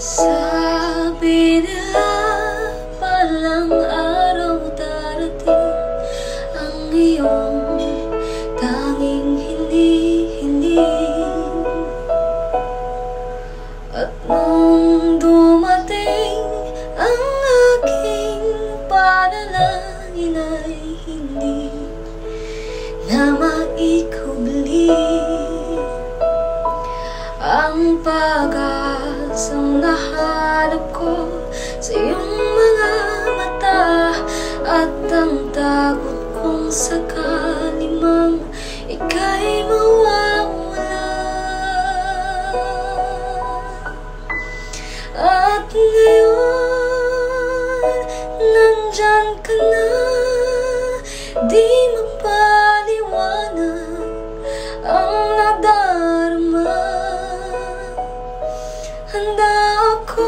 Sabi na palang araw darating Ang iyong tanging hinihiling At nung dumating ang aking panalangin ay hindi pag-asang nahanap ko sa iyong mga mata At ang takot kong sakali mang ika'y mawawala. At ngayon, nandyan ka na. Di mapaliwanag Handa ako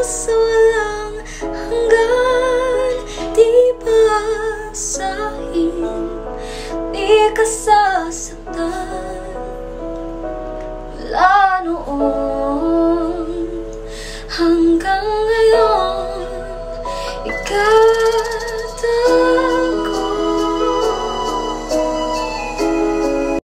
sa walang hanggan Di basahin, di ka sasaktan. Mula noon hanggang